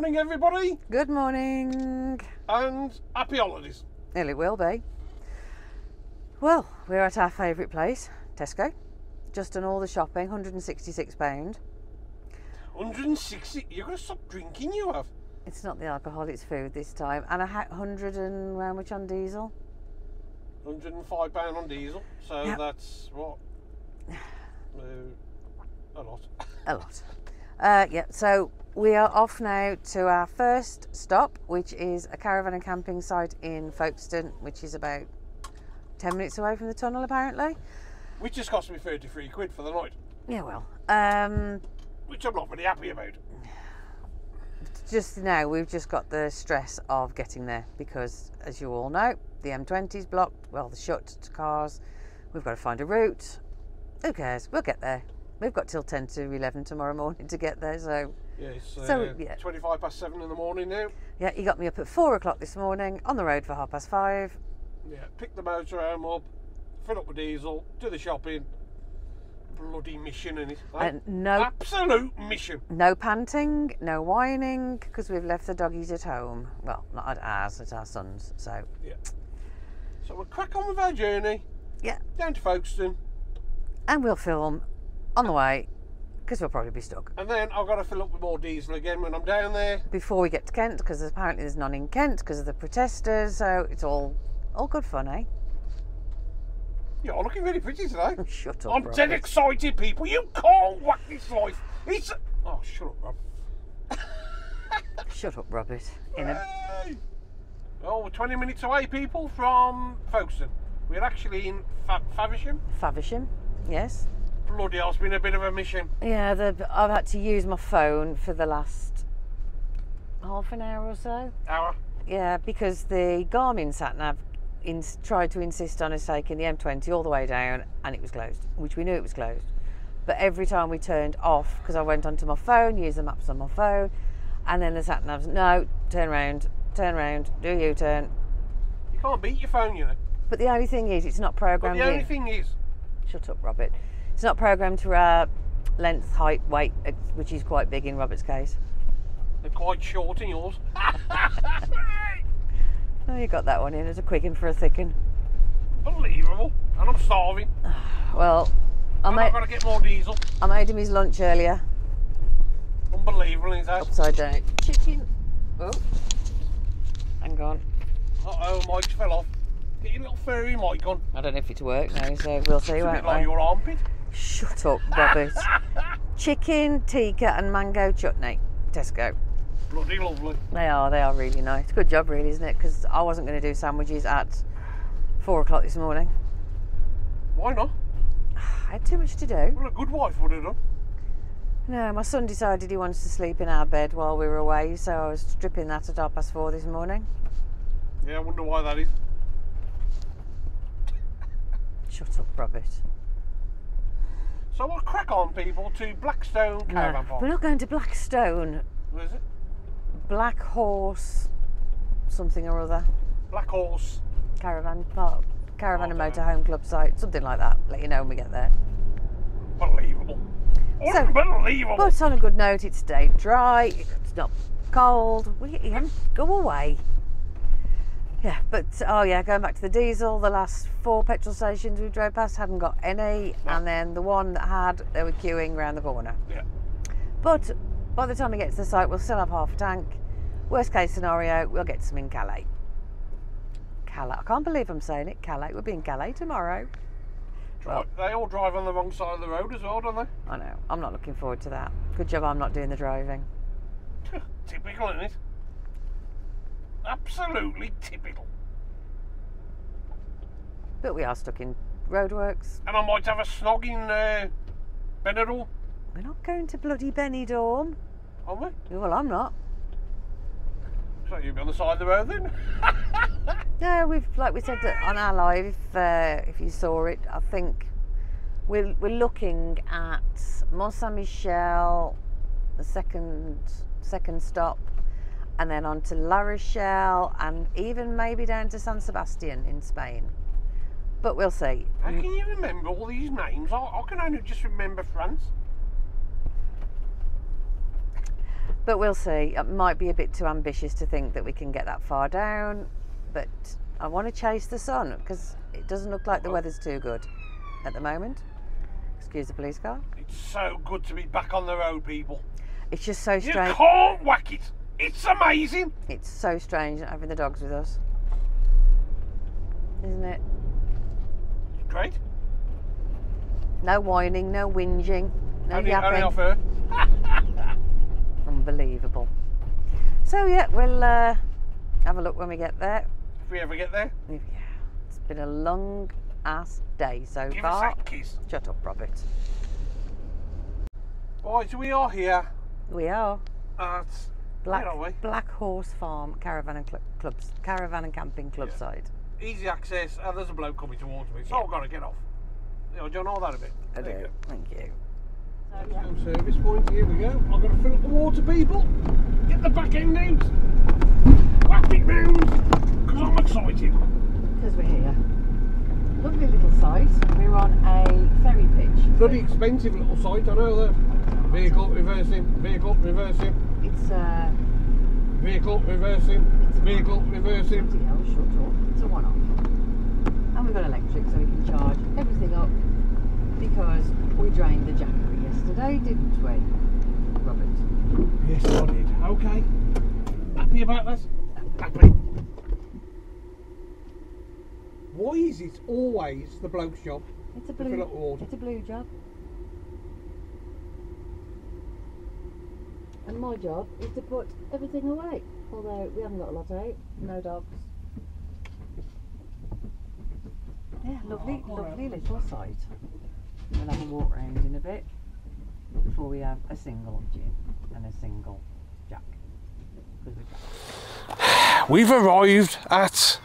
morning, everybody, Good morning. and happy holidays. Well, it will be. Well, we're at our favourite place, Tesco. Just done all the shopping, £166. 160. You're going to stop drinking, you have. It's not the alcohol, it's food this time. And a ha- 100 and how much on diesel? 105 pound on diesel. So Yep. that's what? Uh, a lot. A lot. Uh, yeah, so we are off now to our first stop, which is a caravan and camping site in Folkestone, which is about 10 minutes away from the tunnel, apparently. Which just cost me 33 quid for the night, Yeah, well. Um, which I'm not very happy about. just now we've just got the stress of getting there because as you all know the m20 is blocked well the shut to cars we've got to find a route who cares we'll get there we've got till 10 to 11 tomorrow morning to get there so Yeah, it's uh, So, yeah. 25 past 7 in the morning now. yeah he got me up at four o'clock this morning on the road for half past five Yeah, pick the motorhome up, fill up with diesel, do the shopping. Bloody mission in it. eh? and no Absolute mission. no panting no whining because we've left the doggies at home well not at ours at our son's so Yeah. So we'll crack on with our journey yeah down to Folkestone, and we'll film on the way because we'll probably be stuck and then I've got to fill up with more diesel again when I'm down there. before we get to Kent because apparently there's none in Kent because of the protesters. So it's all all good fun, eh? You're looking really pretty today. Shut up, I'm Robert. dead excited, people. You can't whack this life. It's. Oh, shut up, Rob. Shut up, Robert. In a Hey! Oh, we're 20 minutes away, people, from Folkestone. We're actually in Fa- Faversham. Faversham, yes. Bloody hell, it's been a bit of a mission. Yeah, the, I've had to use my phone for the last half an hour or so. Hour. Yeah, because the Garmin sat nav in, tried to insist on us taking the M20 all the way down, and it was closed, which we knew it was closed. But every time we turned off, because I went onto my phone, used the maps on my phone, and then the sat navs, no, turn round, turn round, do U turn. You can't beat your phone, you know. But the only thing is, it's not But programmed the only in. thing is, Shut up, Robert. It's not programmed to our length, height, weight, which is quite big in Robert's case. they're quite short in yours. Oh, you got that one in as a quick quicken for a thicken. Unbelievable. And I'm starving. Well, I And made, I've got to get more diesel. I made him his lunch earlier. Unbelievable, is that? Upside down. Chicken. Oh. Hang on. Uh oh, Mike's fell off. Get your little furry mic on. I don't know if it's work now, so we'll see, It's a bit like your armpit. Shut up, Robert. Chicken, tikka, and mango chutney. Tesco. Bloody lovely. They are, they are really nice. Good job, really, isn't it? Because I wasn't going to do sandwiches at four o'clock this morning. Why not? I had too much to do. Well, a good wife would have done. No, my son decided he wants to sleep in our bed while we were away, so I was stripping that at half past four this morning. Yeah, I wonder why that is. Shut up, Robert. So we'll crack on, people, to Blackstone Caravan No, Park. we're not going to Blackstone. What is it? Black Horse, something or other. Black Horse. Caravan Park, Caravan and. Motorhome Club site, something like that. Let you know when we get there. Unbelievable. So- Unbelievable. But on a good note, it's stayed dry. It's not cold. We go away. Yeah, but oh yeah, going back to the diesel, the last four petrol stations we drove past hadn't got any, No. and then the one that had, they were queuing round the corner. yeah. But by the time we get to the site, we'll still have half a tank. Worst case scenario, we'll get some in Calais. Calais. I can't believe I'm saying it. Calais. We'll be in Calais tomorrow. Well, they all drive on the wrong side of the road as well, don't they? I know. I'm not looking forward to that. Good job I'm not doing the driving. typical, isn't it? Absolutely typical. But we are stuck in roadworks. And I might have a snog in uh, Benidorm, We're not going to bloody Benidorm. aren't we? Well, I'm not. So you'll be on the side of the road then? No, we've like we said on our live. If uh, if you saw it, I think we're we're looking at Mont Saint Michel, the second second stop, and then on to La Rochelle, and even maybe down to San Sebastian in Spain. But we'll see. How can you remember all these names? I, I can only just remember France. But we'll see. It might be a bit too ambitious to think that we can get that far down. But I want to chase the sun because it doesn't look like the weather's too good at the moment. Excuse the police car. It's so good to be back on the road, people. It's just so strange. You can't whack it. It's amazing. It's so strange not having the dogs with us. Isn't it? Great. No whining, no whinging, no only, only yapping. off her. Unbelievable. So yeah, we'll uh, have a look when we get there. If we ever get there, Yeah, it's been a long ass day so give us far. Shut up, Robert. Right, so we are here We are at Black where are we? Black Horse Farm Caravan and Cl- Clubs Caravan and Camping Club Yeah. side. Easy access, and there's a bloke coming towards me, so I've got to get off. You know, do you know that a bit? I There you do. go. Thank you. No service point, here we go. I've got to fill up the water, people. Get the back end out. Whack it round, because I'm excited. Because we're here. Lovely little site. We're on a ferry pitch. Bloody expensive little site, I know that. Vehicle reversing, vehicle reversing, It's uh, vehicle reversing, it's vehicle reversing. hell, shut up. It's a one-off. And we've got electric, so we can charge everything up because we drained the Jackery yesterday, didn't we, Robert? Yes, I did. Okay. Happy about this? Happy. Why is it always the bloke's job? It's a blue. It's a blue job. And my job is to put everything away. Although we haven't got a lot out. No dogs. Yeah, oh, lovely, lovely little site. We'll have a walk round in a bit before we have a single gin and a single jack. 'Cause we've We've arrived at.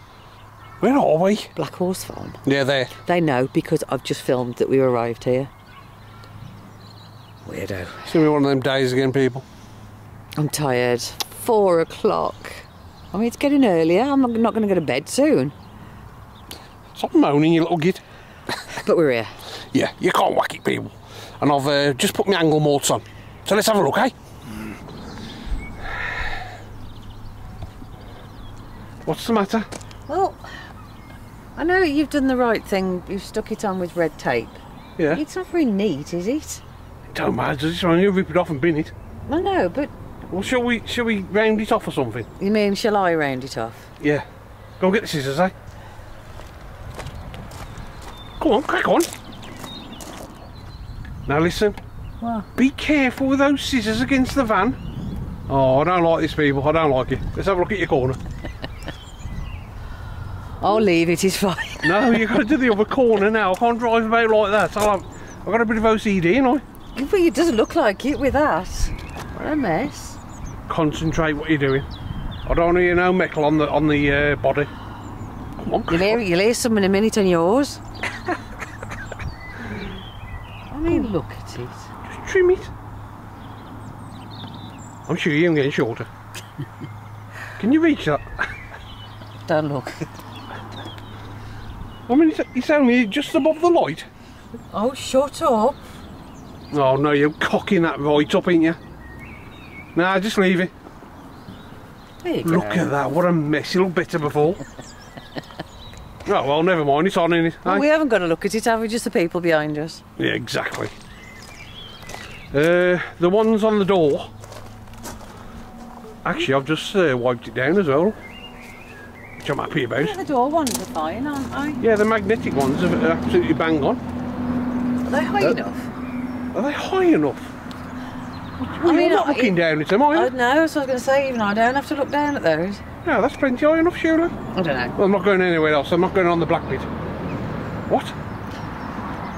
Where are we? Black Horse Farm. Yeah, there. They know because I've just filmed that we arrived here. Weirdo. It's gonna be one of them days again, people. I'm tired. Four o'clock. I mean, it's getting earlier. I'm not going to go to bed soon. Stop moaning, you little git. But we're here. Yeah, you can't whack it, people. And I've uh, just put my angle morts on. So let's have a look, eh? What's the matter? Well, I know you've done the right thing. You've stuck it on with red tape. Yeah. It's not very neat, is it? It Don't matter, does it? So I'm rip it off and bin it. I know, but Well, shall we? Shall we round it off or something? you mean, shall I round it off? Yeah. Go and get the scissors, eh? Go on, crack on. Now listen. What? Be careful with those scissors against the van. Oh, I don't like this, people. I don't like it. Let's have a look at your corner. I'll leave it, it's fine. No, you've got to do the other corner now. I can't drive about like that. I'll have, I've got a bit of OCD, you know. But it doesn't look like it with that. What a mess. Concentrate what you're doing. I don't want to hear no metal on the on the uh, body. Come on, You'll hear, you'll hear some in a minute on yours. I mean, look at it. Just trim it. I'm sure you're getting shorter. Can you reach that? Don't look. I mean, it's, it's only just above the light. Oh, shut up. Oh no, you're cocking that right up, ain't you? Nah, just leave it. There you go. Look at that, what a mess. You look better before. oh well, never mind, it's on in it. Well, we haven't got to look at it, have we? Just the people behind us. Yeah, exactly. Uh, the ones on the door. Actually, I've just uh, wiped it down as well. Which I'm happy about. Yeah, the door ones are fine, aren't they? Yeah, the magnetic ones are absolutely bang on. Are they high Uh, enough? Are they high enough? Well, I mean, you're not looking down at them, are I you? know, so I was going to say, even I don't have to look down at those. No, that's plenty high enough, surely. I don't know. Well, I'm not going anywhere else. I'm not going on the black pit. What?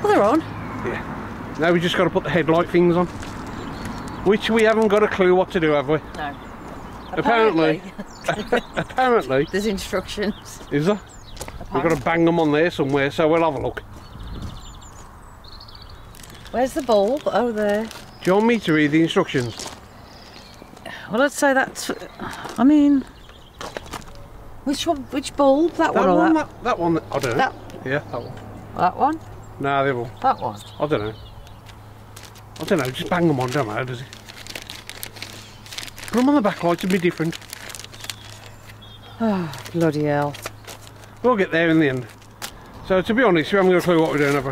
Well, they're on. Yeah. Now we just got to put the headlight things on. Which we haven't got a clue what to do, have we? No. Apparently. Apparently. There's instructions. Is there? We've got to bang them on there somewhere, so we'll have a look. Where's the bulb? Oh, there. Do you want me to read the instructions? Well, I'd say that's. I mean, which one? Which bulb? That, That one or one, that? that, that one, I don't know. That. Yeah, that one. That one? Nah, the other one. That one. I don't know. I don't know, just bang them on, don't matter, does it? Put them on the back lights and be different. Oh, bloody hell. We'll get there in the end. So to be honest, we haven't got a clue what we're doing, have we?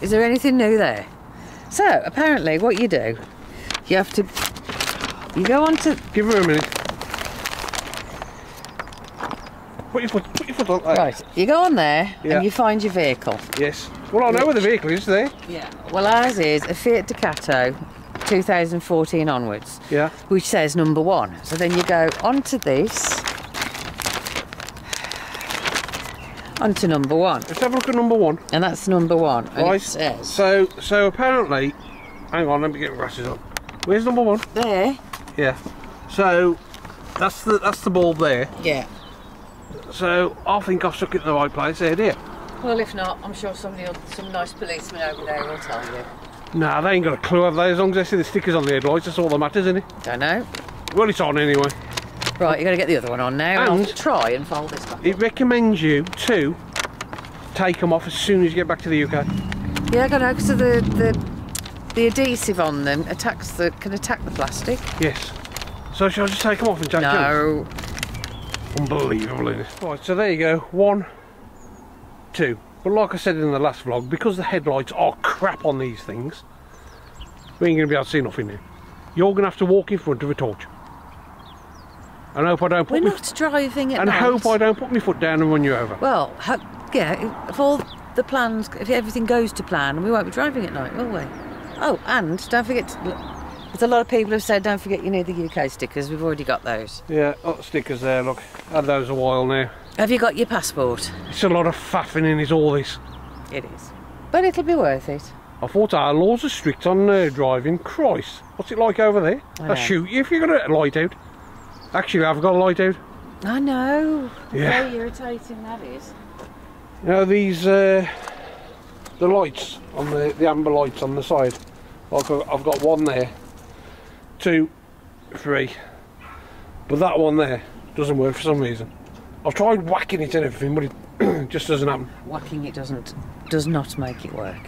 Is there anything new there? So, apparently, what you do, you have to. You go on to. Give her a minute. Put your foot, put your foot on. there. Right, you go on there Yeah. and you find your vehicle. Yes. Well, I know where the vehicle is there. Yeah. Well, ours is a Fiat Ducato 2014 onwards, Yeah. which says number one. So then you go onto this, onto number one, Let's have a look at number one. and that's number one. Right. it says So, so apparently, hang on, let me get my glasses on. Where's number one? there. Yeah. So, that's the that's the bulb there. Yeah. So I think I've stuck it in the right place there, dear. Well, if not, I'm sure somebody, will, some nice policeman over there will tell you. Nah, they ain't got a clue, have they? As long as they see the stickers on the headlights, that's all that matters, isn't it? Don't know. Well, it's on anyway. Right, you got to get the other one on now. And, And- I'll try and fold this back. It recommends you to take them off as soon as you get back to the UK. Yeah, I got to because the the the adhesive on them attacks the can attack the plastic. Yes. So shall I just take them off and take them? No. Unbelievable, isn't it? Right, so there you go. One, two. But like I said in the last vlog, because the headlights are crap on these things, we ain't going to be able to see nothing here. You're going to have to walk in front of a torch. And hope I don't We're me, not driving at and night. hope I don't put my foot down and run you over. Well, ho- yeah, if all the plans, if everything goes to plan, we won't be driving at night, will we? Oh, and don't forget, to, look, there's a lot of people who've said don't forget you need the UK stickers. We've already got those. Yeah, got stickers there, look. Had those a while now. Have you got your passport? It's a lot of faffing in is all this. It is. But it'll be worth it. I thought our laws are strict on uh, driving. Christ, what's it like over there? They'll shoot you if you're going to light out. Actually, I've got a light out. I know. Yeah. Very irritating that is. You know these, uh, the lights on the, the amber lights on the side. Like I've got one there, two, three, but that one there doesn't work for some reason. I've tried whacking it and everything, but it just doesn't happen. Whacking it doesn't does not make it work.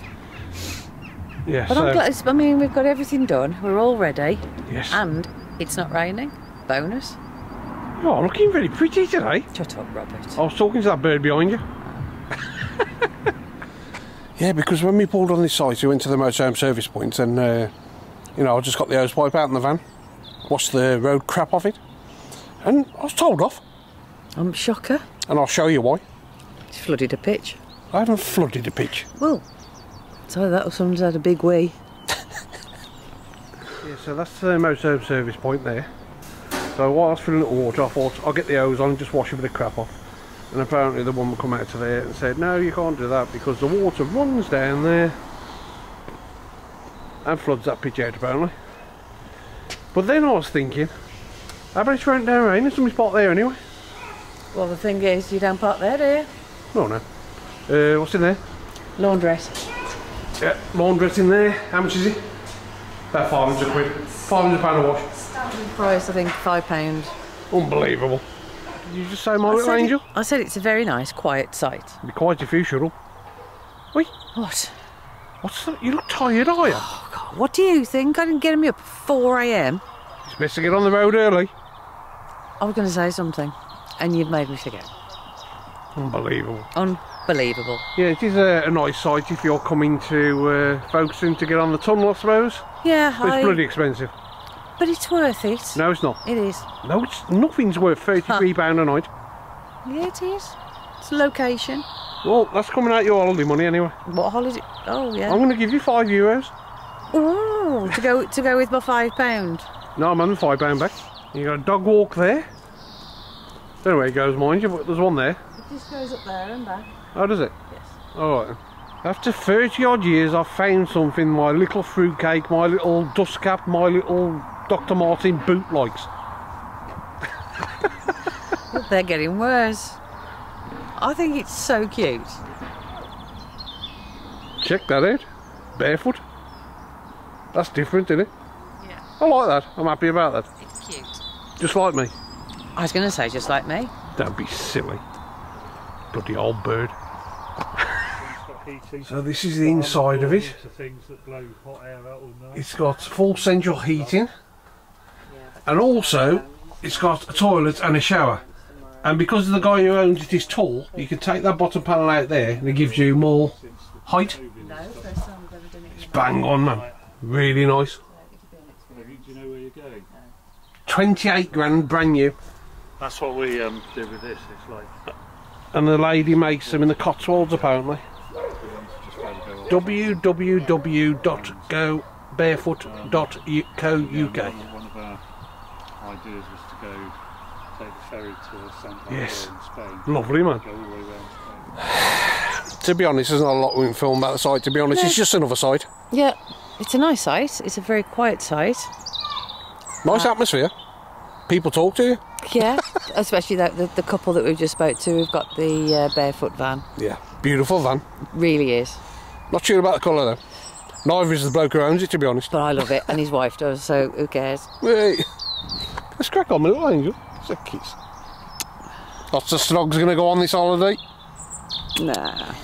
Yeah, But so I'm glad. I mean, we've got everything done. We're all ready, yes. and it's not raining. Bonus. You're looking very pretty today. Shut up, Robert. I was talking to that bird behind you. yeah, because when we pulled on this site, we went to the motorhome service point and, uh, you know, I just got the hose pipe out in the van, washed the road crap off it, and I was told off. I'm shocker. And I'll show you why. It's flooded a pitch. I haven't flooded a pitch. Well, so that someone's had a big wee. Yeah, so that's the motorhome service point there. So whilst I filling with water, I thought I'll get the hose on and just wash a bit of crap off. And apparently the woman come out to there and said, no, you can't do that because the water runs down there and floods that pitch out apparently. But then I was thinking, how about it's raining down rain? There's somebody's spot there anyway. Well, the thing is, you don't park there, do you? No, no. Uh, what's in there? Laundress. Yeah, laundress in there. How much is it? About 500 quid. 500 pound a wash. Price, I think, five pounds. Unbelievable. Did you just say my I little said, it- angel? I said it's a very nice, quiet site. Be quiet if you shuttle. Wait, What? what's that? You look tired, are you? Oh, God, what do you think? I didn't get me up at 4 a.m. It's best to get on the road early. I was going to say something, and you've made me forget. Unbelievable. Unbelievable. Yeah, it is a, a nice site if you're coming to uh, Folkestone to get on the tunnel, I suppose. Yeah, But I, it's bloody expensive. But it's worth it. No, it's not. It is. No, it's nothing's worth thirty-three pound a night. Yeah, it is. It's a location. Well, that's coming out your holiday money anyway. What holiday? Oh, yeah. I'm going to give you five euros. Ooh, to go to go with my five pound. No, I'm having five pound back. You got a dog walk there. Don't know where it goes, mind you, but there's one there. It just goes up there and back. How does it? Yes. All right. After 30 odd years, I've found something my little fruitcake, my little dust cap, my little Dr. Martin bootlegs. They're getting worse. I think it's so cute. Check that out. Barefoot. That's different, isn't it? Yeah. I like that. I'm happy about that. It's cute. Just like me. I was going to say just like me. Don't be silly. Bloody old bird. So this is the inside of it. To things that blow hot air out all night. It's got full central heating. And also it's got a toilet and a shower. And because the guy who owns it is tall, you can take that bottom panel out there and it gives you more height. No, first time I've ever done it. Bang on, man. Really nice. Do you know where you're going? 28 grand brand new. That's what we um, do with this. It's like And the lady makes them in the Cotswolds apparently. www.gobarefoot.co.uk. One ideas was to go take the ferry to Santander Yes. in Spain. Lovely, man. Go all the way around Spain. To be honest, there's not a lot we can film about the site, to be honest. It's just another site. Yeah, it's a nice site. It's a very quiet site. Nice atmosphere. People talk to you. Yeah, especially that the, the couple that we've just spoke to. We've got the uh, barefoot van. Yeah. Beautiful van. Really is. Not sure about the colour though. Neither is the bloke who owns it, to be honest. But I love it, and his wife does. So who cares? Hey. Let's crack on, my little angel. It's a kiss. Lots of snogs going to go on this holiday. Nah.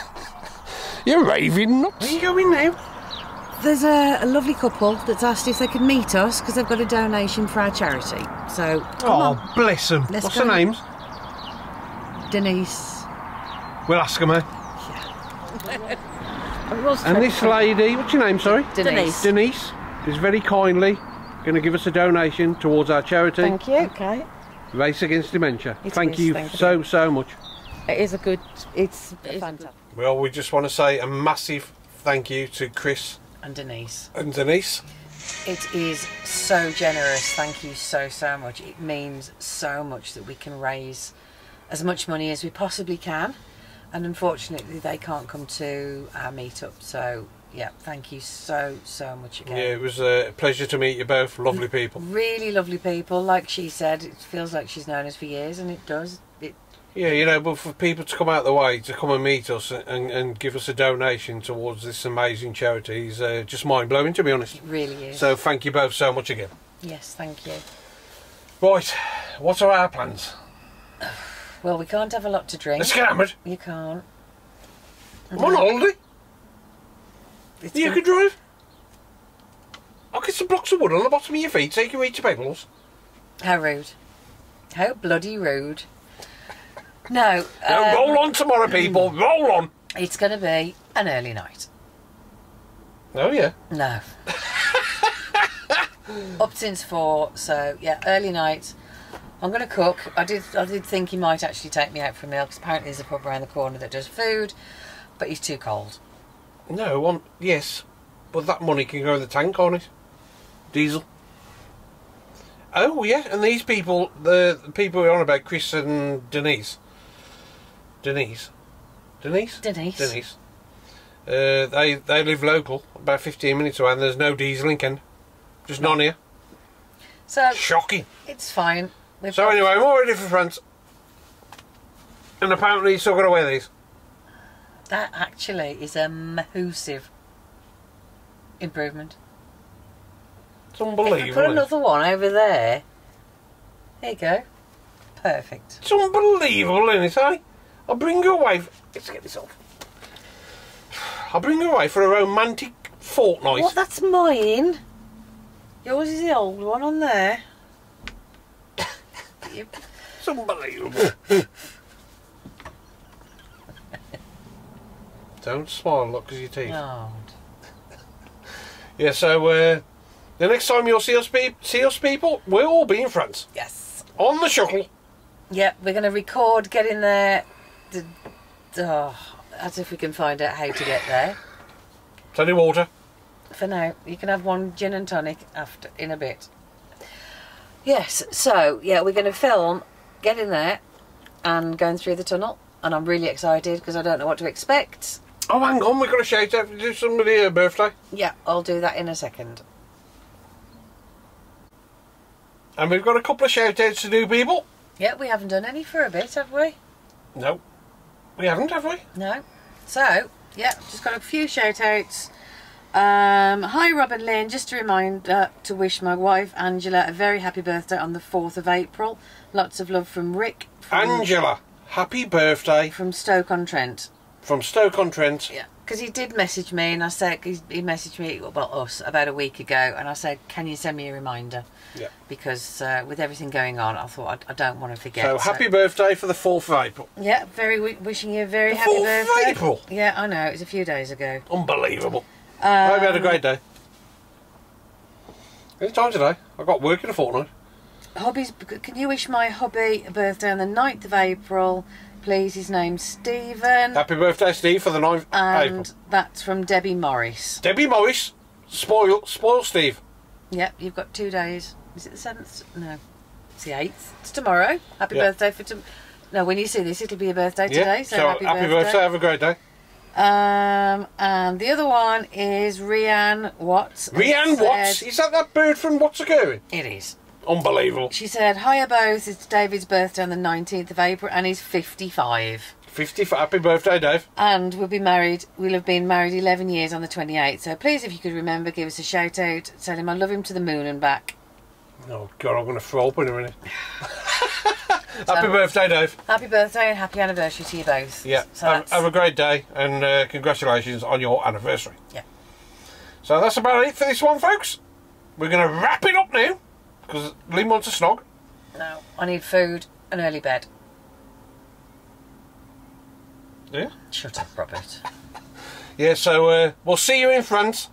You're raving nuts. Where are you going now? There's a, a lovely couple that's asked if they could meet us because they've got a donation for our charity. So come Oh, on, bless them. Let's What's go. their names? Denise. We'll ask them, eh? And this lady, what's your name, sorry? Denise. Denise is very kindly going to give us a donation towards our charity, Thank you. Okay. Race Against Dementia. It Thank is, you thank you. so, so much. It is a good. It's, fantastic. Well, we just want to say a massive thank you to Chris And Denise. and Denise. It is so generous. Thank you so, so much. It means so much that we can raise as much money as we possibly can. And unfortunately, they can't come to our meetup. So, yeah, thank you so, so much again. Yeah, it was a pleasure to meet you both. Lovely people. Really lovely people. Like she said, it feels like she's known us for years, and it does. It Yeah, you know, but for people to come out the way to come and meet us and, and give us a donation towards this amazing charity is uh, just mind blowing, to be honest. really is. So thank you both so much again. yes, thank you. Right, what are our plans? Well, we can't have a lot to drink. Let's get hammered. You can't. I'm on holiday. It's You can drive. I'll get some blocks of wood on the bottom of your feet so you can reach your pebbles. How rude. How bloody rude. No. Now um, roll on tomorrow, people. Roll on. It's going to be an early night. Oh yeah. No. Up since four, so yeah, early night. I'm going to cook. I did. I did think he might actually take me out for a meal because apparently there's a pub around the corner that does food, but he's too cold. No, one. Yes, but that money can go in the tank, can't it? Diesel. Oh yeah, and these people, the, the people we're on about, Chris and Denise. Denise. Denise. Denise. Denise. Uh, they they live local, about 15 minutes away, and there's no diesel in Kent. Just none here. So Shocking. it's fine. We've So anyway, I'm all ready for France. And apparently you're still got to wear these. That actually is a massive improvement. It's If I unbelievable. put another one over there. There you go. Perfect. It's unbelievable, isn't it, eh? I'll bring her away. Let's get this off. I'll bring her away for a romantic fortnight. What? That's mine. Yours is the old one on there. Yep. It's unbelievable. Don't smile, look, because your teeth. Oh. Yeah, so uh, the next time you'll see us, see us people, we'll all be in France. Yes. On the shuttle. Yep, we're going to record getting there. D- Oh, as if we can find out how to get there. Plenty of water. For now, you can have one gin and tonic after in a bit. Yes, so yeah, we're going to film getting there and going through the tunnel, and I'm really excited because I don't know what to expect. Oh, hang on, we've got a shout out to somebody a birthday. Yeah, I'll do that in a second. And we've got a couple of shout outs to do, people. Yeah, we haven't done any for a bit, have we? No, we haven't, have we? No. So, yeah, just got a few shout outs. Um, hi, Rob and Lynn. Just a reminder to wish my wife Angela a very happy birthday on the 4th of April. Lots of love from Rick from, Angela, happy birthday. from Stoke on Trent. from. Yeah, because he did message me, and I said he, he messaged me well us about a week ago, and I said, "Can you send me a reminder?" Yeah. Because uh, with everything going on, I thought I, I don't want to forget. So happy birthday for the 4th of April. Yeah, very wishing you a very The happy 4th of birthday. April? Yeah, I know. It was a few days ago. Unbelievable. I hope you had a Um, great day. Any time today? I've got work in a fortnight. Hobbies. Can you wish my hobby a birthday on the 9th of April, please? His name's Stephen, Happy birthday, Steve, for the 9th of April. and that's from Debbie Morris. Debbie Morris, spoil, spoil Steve. Yep, you've got two days. Is it the seventh? No, it's the eighth. It's tomorrow. Happy Yeah. birthday for tom- No, when you see this, it'll be your birthday Yeah, today. So, happy, birthday. birthday. have a great day. Um, and the other one is Rianne Watts. and Rianne Watts, is that that bird from What's a Going? It is. Unbelievable. She said, "Hiya both. It's David's birthday on the nineteenth of April, and he's fifty-five. 50 for happy birthday, Dave. And we'll be married. We'll have been married eleven years on the twenty-eighth. So please, if you could remember, give us a shout out. Tell him I love him to the moon and back. Oh, God, I'm going to throw up in a minute. happy birthday, Dave. Happy birthday and happy anniversary to you both. Yeah, So have, have a great day and uh, congratulations on your anniversary. Yeah. So that's about it for this one, folks. We're going to wrap it up now because Liam wants a snog. No, I need food and early bed. Yeah. Shut up, Robert. Yeah, so uh, we'll see you in France.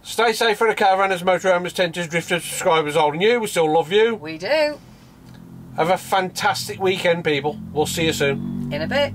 Stay safe for the caravanners, motorhomes, tenters, drifters, subscribers, old and new. We still love you. we do. Have a fantastic weekend, people. We'll see you soon. In a bit.